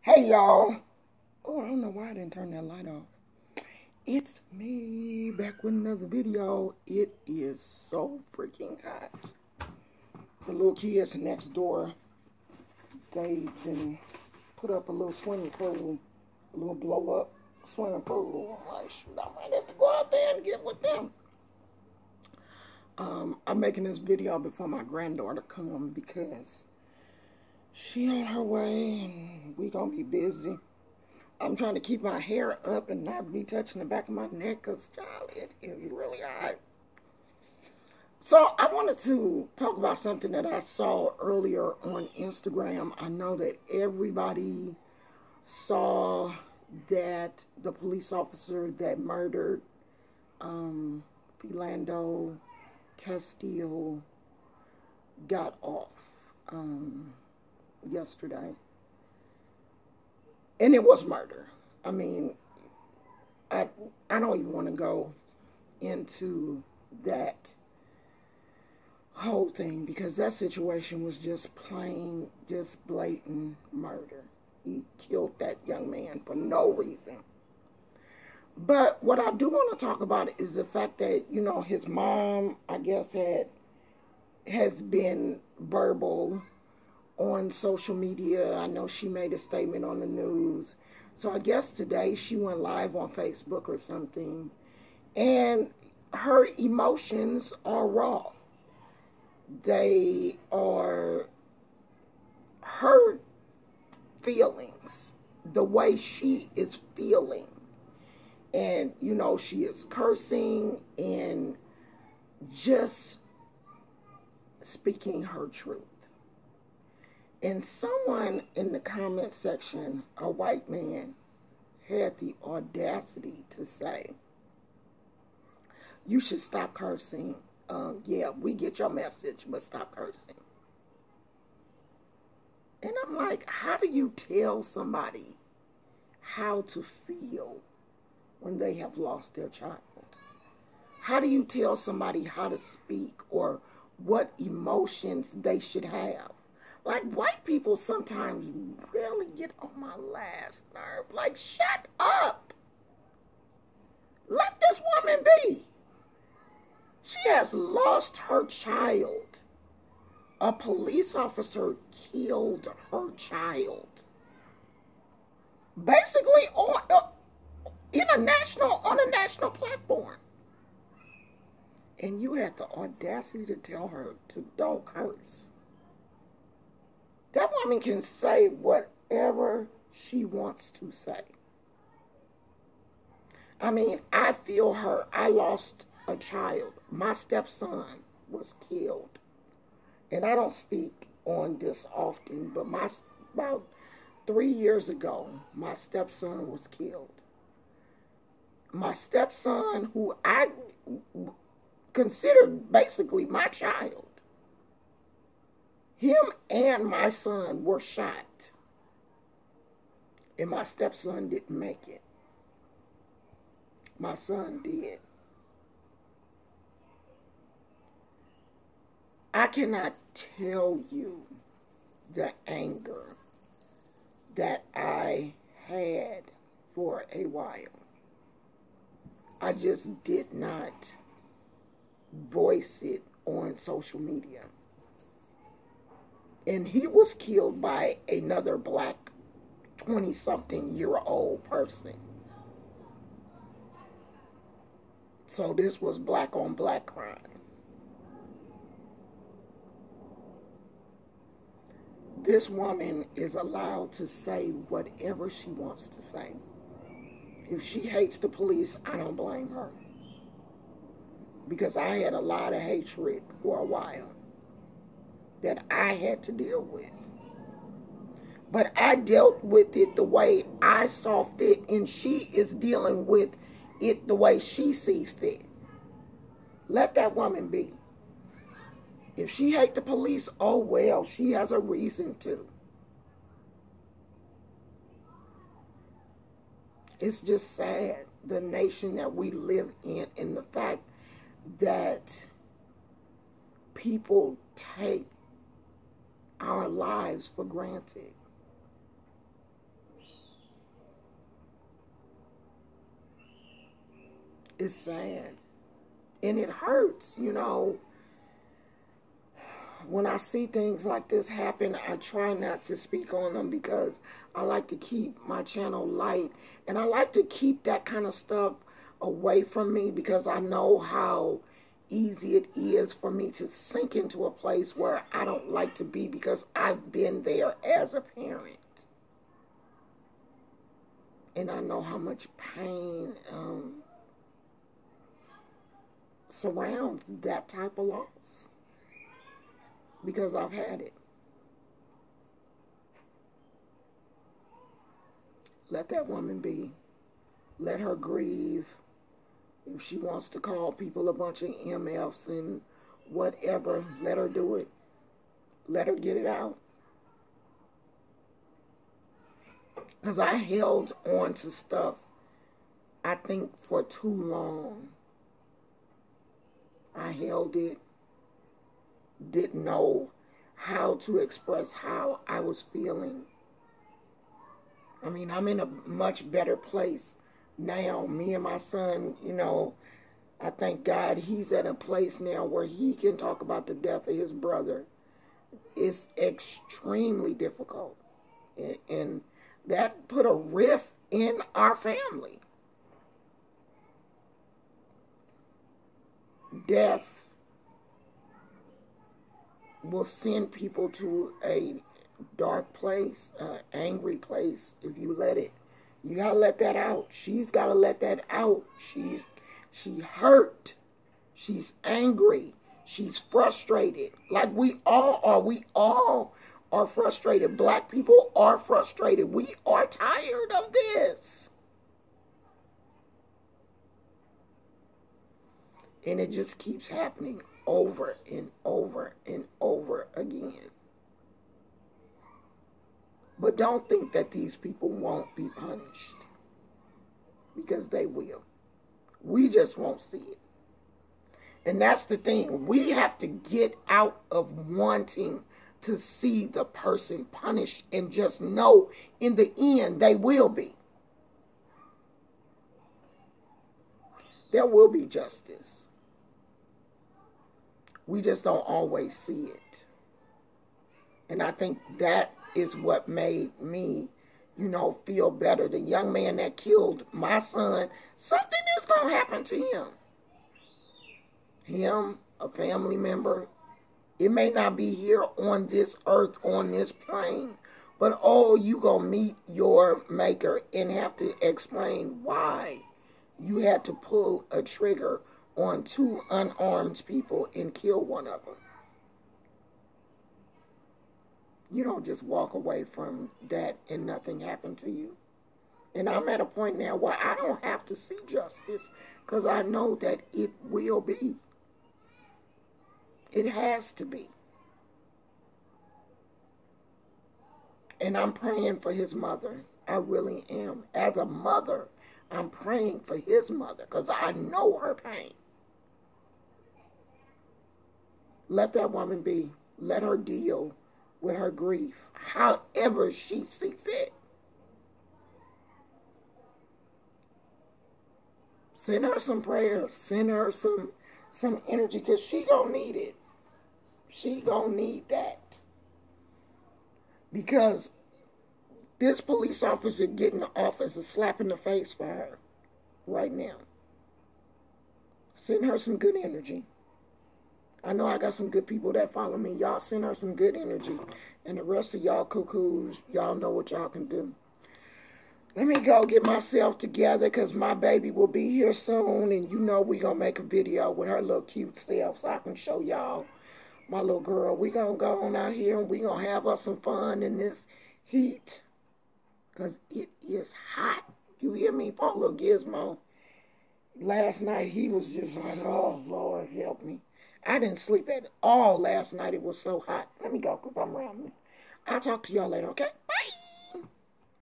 Hey y'all. Oh, I don't know why I didn't turn that light off. It's me back with another video. It is so freaking hot. The little kids next door, they can put up a little swimming pool, a little blow up swimming pool. I'm like, shoot, I might have to go out there and get with them. Um, I'm making this video before my granddaughter come because she on her way and we gonna be busy. I'm trying to keep my hair up and not be touching the back of my neck because, child, it is really hot. So I wanted to talk about something that I saw earlier on Instagram. I know that everybody saw that the police officer that murdered um, Philando Castile got off um, yesterday. And it was murder. I mean, I I don't even want to go into that whole thing because that situation was just plain, just blatant murder. He killed that young man for no reason. But what I do want to talk about is the fact that, you know, his mom, I guess, had has been verbal on social media. I know she made a statement on the news. So I guess today she went live on Facebook or something. And her emotions are raw. They are her feelings, the way she is feeling. And, you know, she is cursing and just speaking her truth. And someone in the comment section, a white man, had the audacity to say, you should stop cursing. Um, yeah, we get your message, but stop cursing. And I'm like, how do you tell somebody how to feel when they have lost their child? How do you tell somebody how to speak or what emotions they should have? Like, white people sometimes really get on my last nerve. Like, shut up. Let this woman be. She has lost her child. A police officer killed her child. Basically, on uh, in a national on a national platform. And you had the audacity to tell her to don't curse. That woman can say whatever she wants to say. I mean, I feel her. I lost a child. My stepson was killed. And I don't speak on this often, but my about three years ago, my stepson was killed. My stepson, who I considered basically my child, him and my son were shot. And my stepson didn't make it. My son did. I cannot tell you the anger that I had for a while. I just did not voice it on social media and he was killed by another black 20 something year old person. So this was black on black crime. This woman is allowed to say whatever she wants to say. If she hates the police, I don't blame her. Because I had a lot of hatred for a while that I had to deal with. But I dealt with it the way I saw fit, and she is dealing with it the way she sees fit. Let that woman be. If she hate the police, oh well, she has a reason to. It's just sad, the nation that we live in, and the fact that people take our lives for granted. It's sad. And it hurts, you know. When I see things like this happen, I try not to speak on them because I like to keep my channel light. And I like to keep that kind of stuff away from me because I know how easy it is for me to sink into a place where I don't like to be because I've been there as a parent. And I know how much pain um, surrounds that type of loss because I've had it. Let that woman be. Let her grieve if she wants to call people a bunch of MFs and whatever, let her do it. Let her get it out. Because I held on to stuff, I think, for too long. I held it, didn't know how to express how I was feeling. I mean, I'm in a much better place now, me and my son, you know, I thank God he's at a place now where he can talk about the death of his brother. It's extremely difficult. And that put a rift in our family. Death will send people to a dark place, an angry place, if you let it. You gotta let that out. She's gotta let that out. She's she hurt. She's angry. She's frustrated. Like we all are. We all are frustrated. Black people are frustrated. We are tired of this. And it just keeps happening over and over and over again. But don't think that these people won't be punished. Because they will. We just won't see it. And that's the thing. We have to get out of wanting to see the person punished and just know in the end they will be. There will be justice. We just don't always see it. And I think that is what made me, you know, feel better. The young man that killed my son, something is going to happen to him. Him, a family member. It may not be here on this earth, on this plane, but oh, you going to meet your maker and have to explain why you had to pull a trigger on two unarmed people and kill one of them you don't just walk away from that and nothing happened to you. And I'm at a point now where I don't have to see justice because I know that it will be. It has to be. And I'm praying for his mother. I really am. As a mother, I'm praying for his mother because I know her pain. Let that woman be. Let her deal with her grief, however she see fit. Send her some prayers. Send her some some energy because she gonna need it. She gonna need that. Because this police officer getting the office a slap in the face for her right now. Send her some good energy. I know I got some good people that follow me. Y'all send her some good energy. And the rest of y'all cuckoos, y'all know what y'all can do. Let me go get myself together because my baby will be here soon. And you know we going to make a video with her little cute self so I can show y'all my little girl. we going to go on out here and we going to have us some fun in this heat. Because it is hot. You hear me? Poor little Gizmo. Last night he was just like, oh, Lord, help me. I didn't sleep at all last night. It was so hot. Let me go because I'm rambling. I'll talk to y'all later, okay? Bye.